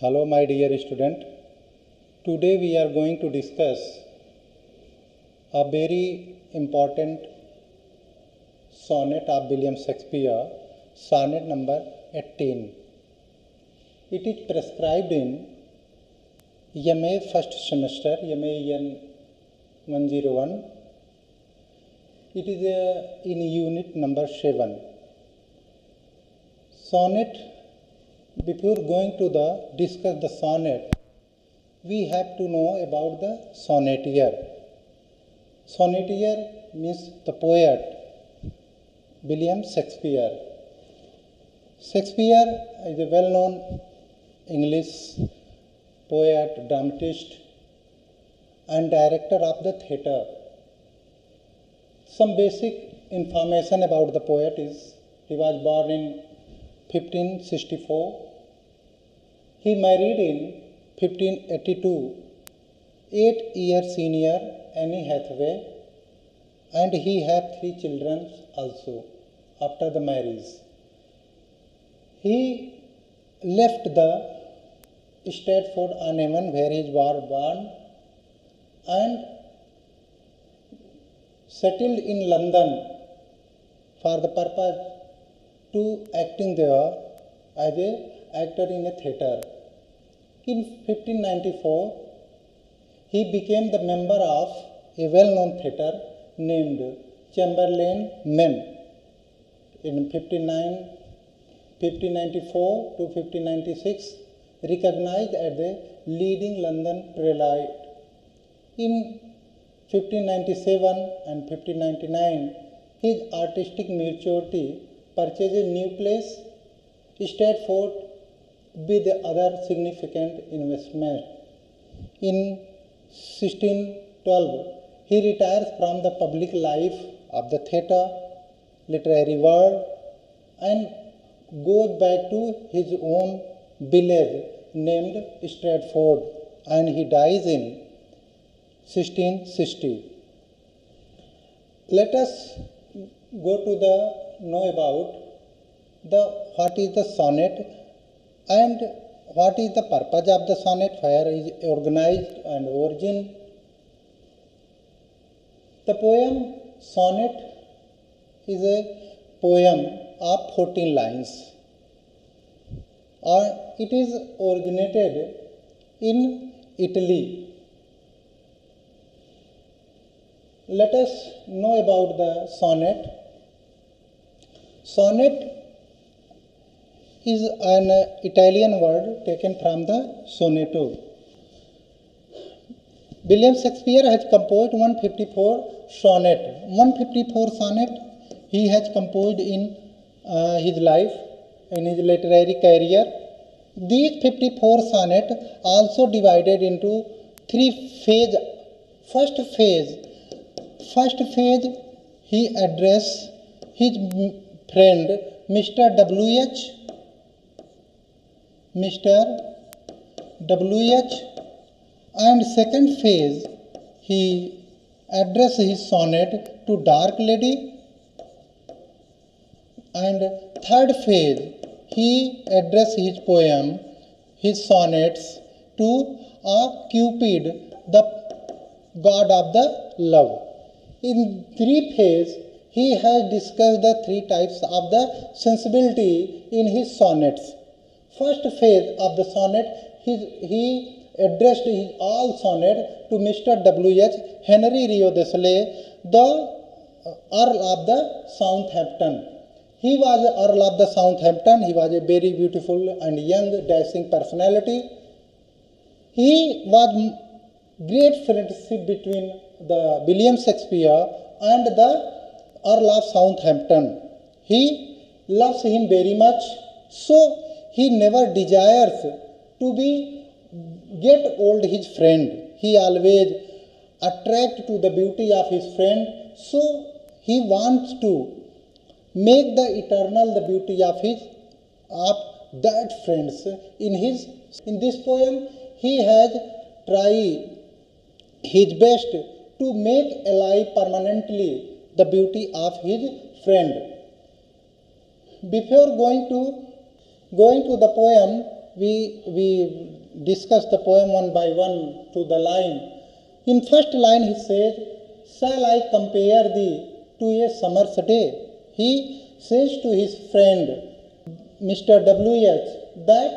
Hello, my dear student. Today we are going to discuss a very important sonnet of William Shakespeare, sonnet number 18. It is prescribed in MA first semester, MAN 101. It is uh, in unit number 7. Sonnet before going to the discuss the sonnet we have to know about the sonneteer. Sonneteer means the poet william shakespeare shakespeare is a well known english poet dramatist and director of the theatre some basic information about the poet is he was born in 1564 he married in 1582, eight year senior Annie Hathaway, and he had three children also after the marriage. He left the Stratford on Avon where he was born and settled in London for the purpose to acting there as a actor in a theatre. In 1594, he became the member of a well-known theatre named Chamberlain Men. In 59, 1594 to 1596, recognized as the leading London playwright. In 1597 and 1599, his artistic maturity purchased a new place, Stratford with other significant investment. In 1612, he retires from the public life of the theatre, literary world, and goes back to his own village named Stratford, and he dies in 1660. Let us go to the know about the what is the sonnet and what is the purpose of the sonnet, where is organized and origin. The poem sonnet is a poem of 14 lines. Or it is originated in Italy. Let us know about the sonnet. Sonnet is an Italian word taken from the sonetto. William Shakespeare has composed 154 sonnet. 154 sonnet he has composed in uh, his life, in his literary career. These 54 sonnet also divided into three phase. First phase, first phase he addressed his friend Mr. W.H. Mr. W.H. and second phase he addressed his sonnet to Dark Lady and third phase he addressed his poem, his sonnets to a Cupid, the god of the love. In three phases he has discussed the three types of the sensibility in his sonnets first phase of the sonnet, his, he addressed his all sonnet to Mr. W.H. Henry Wriothesley, the Earl of the Southampton. He was Earl of the Southampton. He was a very beautiful and young, dashing personality. He was great friendship between the William Shakespeare and the Earl of Southampton. He loves him very much. So he never desires to be get old his friend. He always attract to the beauty of his friend. So he wants to make the eternal the beauty of his of that friends. In his in this poem, he has tried his best to make alive permanently the beauty of his friend. Before going to going to the poem, we we discuss the poem one by one to the line. In first line he says shall i compare thee to a summer's day? He says to his friend mr wh that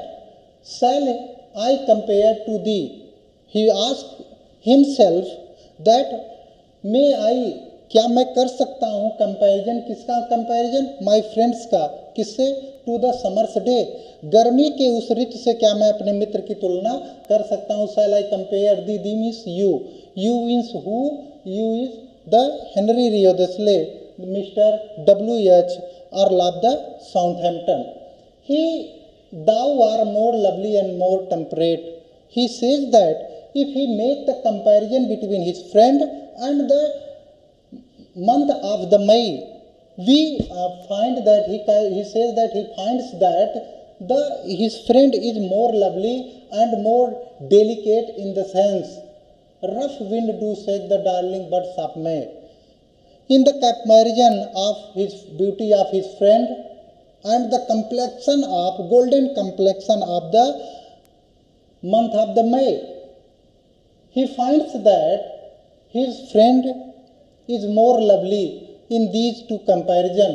shall i compare to thee? He asks himself that may i क्या मैं कर सकता हूँ comparison किसका comparison my friends का। किससे? To the summers day गर्मी के उस ऋतु से क्या मैं अपने मित्र की तुलना कर सकता हूँ? Shall I compare thee thee means you you means who you is the Henry Wriothesley mister W H are love the Southampton he thou art more lovely and more temperate he says that if he make the comparison between his friend and the month of the May, we uh, find that he, he says that he finds that the his friend is more lovely and more delicate in the sense rough wind do shake the darling buds of May. In the comparison of his beauty of his friend and the complexion of golden complexion of the month of the May, he finds that his friend is more lovely in these two comparison.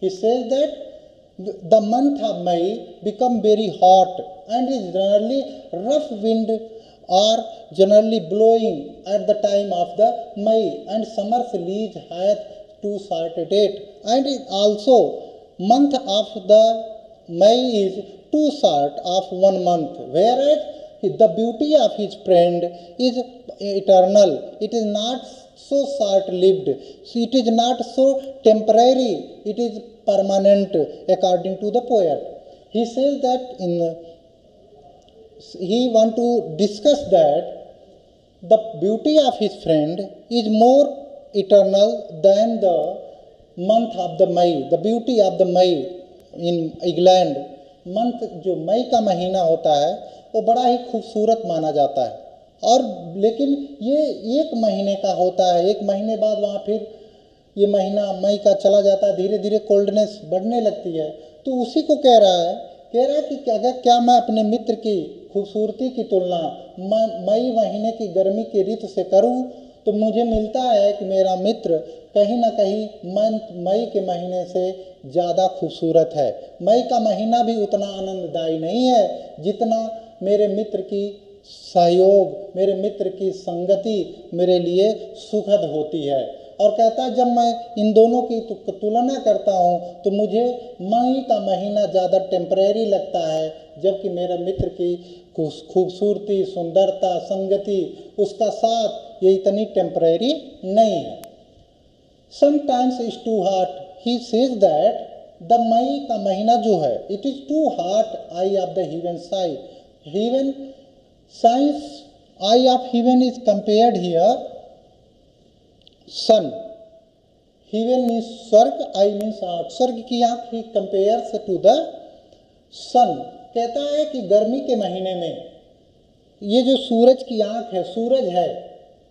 He says that the month of May become very hot and is generally rough wind are generally blowing at the time of the May and summer's leaves hath two short date and it also month of the May is two short of one month whereas the beauty of his friend is eternal it is not so short lived so it is not so temporary it is permanent according to the poet he says that in he want to discuss that the beauty of his friend is more eternal than the month of the May, the beauty of the May in England. Month जो मई का महीना होता है वो बड़ा ही खूबसूरत माना जाता है। और लेकिन ये एक महीने का होता है, एक महीने बाद वहाँ फिर ये महीना, मई का चला जाता है धीरे धीरे कोल्डनेस बढ़ने लगती है। तो उसी को कह रहा है, कह रहा है कि अगर क्या मैं अपने मित्र की खूबसूरती की तुलना मई महीने की गर्मी के ऋतु से करूँ तो मुझे मिलता है कि मेरा मित्र कहीं ना कहीं मंथ मई के महीने से ज़्यादा खूबसूरत है। मई का महीना भी उतना आनंददायी नहीं है, जितना मेरे मित्र की सहयोग, मेरे मित्र की संगति मेरे लिए सुखद होती है। और कहता है, जब मैं इन दोनों की तुलना करता हूँ तो मुझे मई का महीना ज़्यादा टेम्परेरी लगता है, जबकि मेरे मित्र की खूबसूरती, सुंदरता, संगति, उसका साथ ये इतनी टेम्परेरी नहीं है। Sometimes is to heart he says that the May का महीना जो है it is to heart eye of the heaven Sai heaven science eye of heaven is compared here sun heaven means स्वर्ग आई मीन्स आर्ट स्वर्ग की आँख he compares to the sun कहता है कि गर्मी के महीने में ये जो सूरज की आँख है, सूरज है,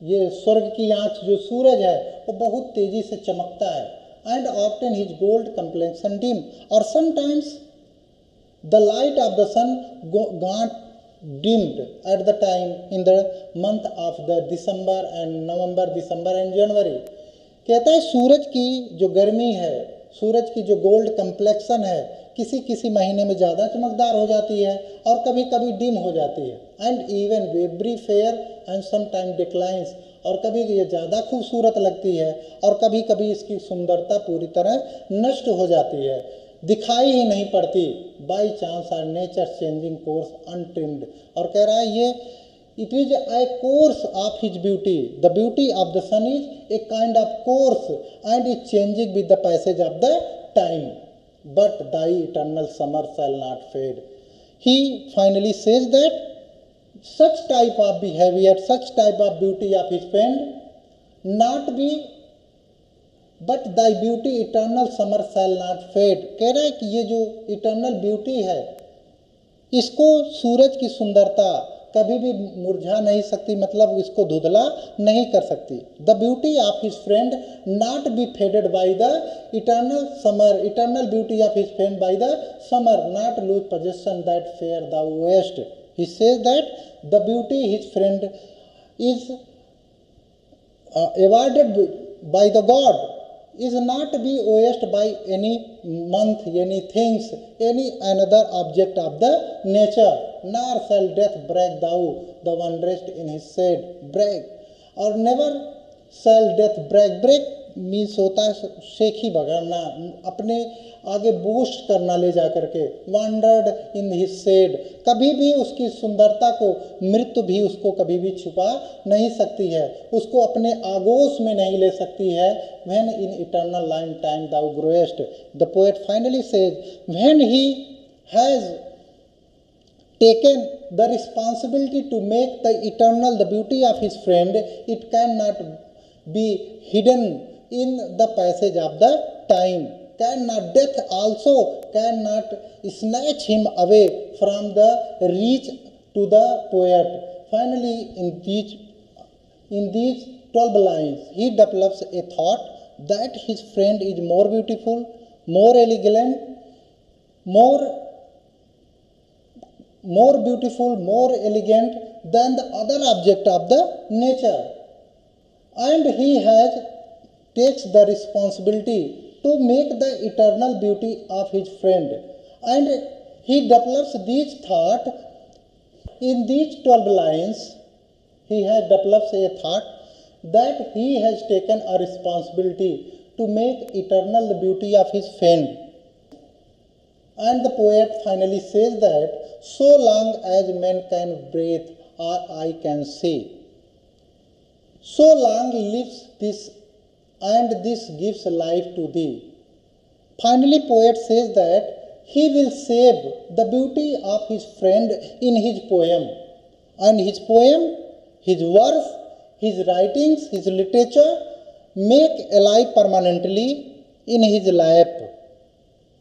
ये स्वर्ग की आँख, जो सूरज है, वो बहुत तेज़ी से चमकता है। And often his gold complexion dim और sometimes the light of the sun go, got dimmed at the time in the month of the December and November, December and January. कहता है सूरज की जो गर्मी है सूरज की जो गोल्ड कम्प्लेक्शन है किसी किसी महीने में ज़्यादा चमकदार हो जाती है और कभी कभी डिम हो जाती है and even every fair and sometime declines और कभी ये ज़्यादा खूबसूरत लगती है और कभी कभी इसकी सुंदरता पूरी तरह नष्ट हो जाती है दिखाई ही नहीं पड़ती। By chance or nature changing course untrimmed और कह रहा है ये it is a course of his beauty the beauty of the sun is a kind of course and is changing with the passage of the time but thy eternal summer shall not fade he finally says that such type of behavior, such type of beauty of his friend not be but thy beauty eternal summer shall not fade कह रहा है कि ये जो eternal beauty है, इसको सूरज की सुंदरता कभी भी मुरझा नहीं सकती मतलब इसको धुधला नहीं कर सकती। The beauty of his friend not be faded by the eternal summer eternal beauty of his friend by the summer not lose possession that fair the west he says that the beauty his friend is awarded by the God. Is not be wasted by any month, any things, any another object of the nature, nor shall death break thou the one rest in his shade, break, or never shall death break, break means होता है बगड़ना अपने आगे boost करना ले जा करके word in his said कभी भी उसकी सुंदरता को, मृत्यु भी उसको कभी भी छुपा नहीं सकती है। उसको अपने आगोश में नहीं ले सकती है। When in eternal line time thou growest the poet finally says when he has taken the responsibility to make the eternal the beauty of his friend it can not be hidden in the passage of the time. Cannot death also cannot snatch him away from the reach to the poet. Finally in these in these 12 lines he develops a thought that his friend is more beautiful more elegant more more beautiful more elegant than the other object of the nature. And he has takes the responsibility to make the eternal beauty of his friend. And he develops these thought. In these 12 lines he has develops a thought that he has taken a responsibility to make eternal the beauty of his friend. And the poet finally says that so long as man can breathe or I can see. So long lives this and this gives life to thee. Finally, poet says that he will save the beauty of his friend in his poem. And his poem, his verse, his writings, his literature make alive permanently in his life.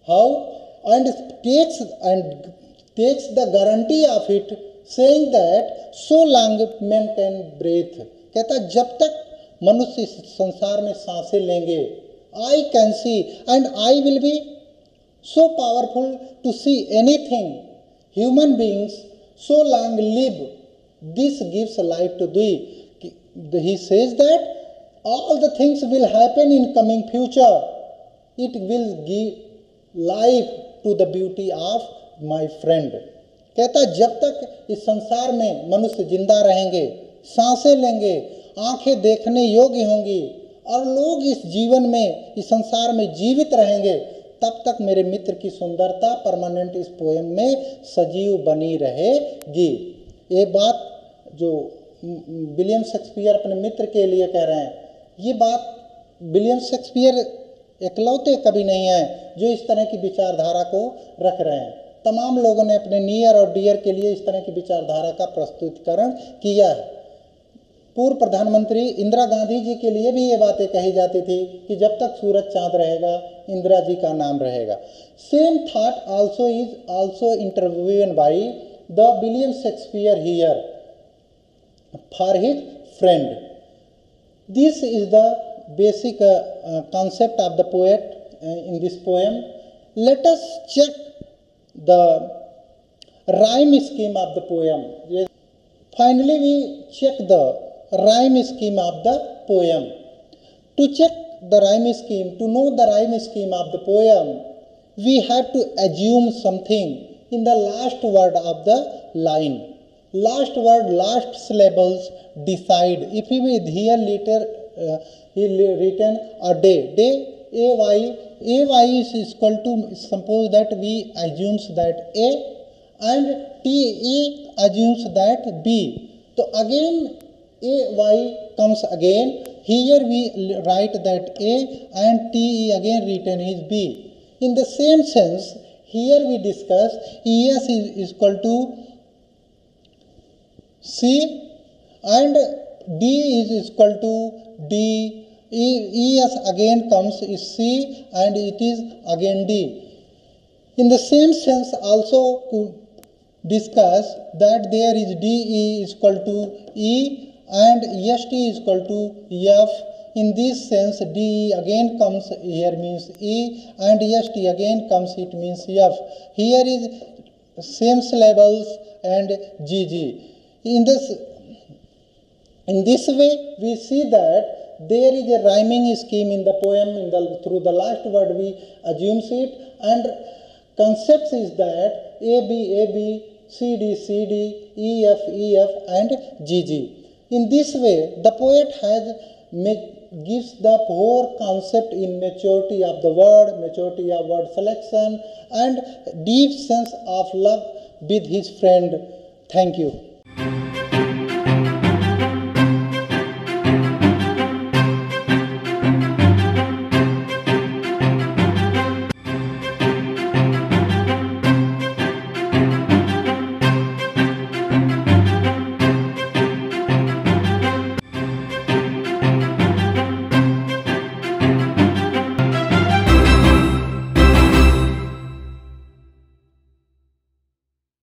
How? And takes and takes the guarantee of it, saying that so long man can breathe. कहता जब तक मनुष्य इस संसार में साँसें लेंगे। I can see and I will be so powerful to see anything human beings so long live this gives life to thee he says that all the things will happen in coming future it will give life to the beauty of my friend कहता जब तक इस संसार में मनुष्य ज़िंदा रहेंगे, साँसें लेंगे आँखें देखने योग्य होंगी और लोग इस जीवन में, इस संसार में जीवित रहेंगे, तब तक मेरे मित्र की सुंदरता परमानेंट इस पोएम में सजीव बनी रहेगी। ये बात जो विलियम शेक्सपियर अपने मित्र के लिए कह रहे हैं, ये बात विलियम शेक्सपियर एकलौते कभी नहीं है जो इस तरह की विचारधारा को रख रहे हैं। तमाम लोगों ने अपने नियर और डियर के लिए इस तरह की विचारधारा का प्रस्तुतिकरण किया है। पूर्व प्रधानमंत्री इंदिरा गांधी जी के लिए भी ये बातें कही जाती थी कि जब तक सूरज चाँद रहेगा इंदिरा जी का नाम रहेगा। Same thought also is also interviewed by the William Shakespeare here for his friend. This is the basic concept of the poet uh, in this poem let us check the rhyme scheme of the poem rhyme scheme of the poem. To check the rhyme scheme, to know the rhyme scheme of the poem, we have to assume something in the last word of the line. Last word, last syllables decide. If we here later uh, written a day, day a y a y is equal to suppose that we assumes that a and t a assumes that b. So again a y comes again. Here we write that a and t again written is b. In the same sense here we discuss es is equal to c and d is equal to d. E, es again comes is c and it is again d. In the same sense also discuss that there is DE is equal to E and ST is equal to F. In this sense, DE again comes here means E and ST again comes it means F. Here is same syllables and GG. In this in this way, we see that there is a rhyming scheme in the poem. In the through the last word, we assumes it, and concepts is that A B A B C D C D E F E F and G G. In this way, the poet has gives the whole concept in maturity of the word, maturity of word selection, and deep sense of love with his friend. Thank you.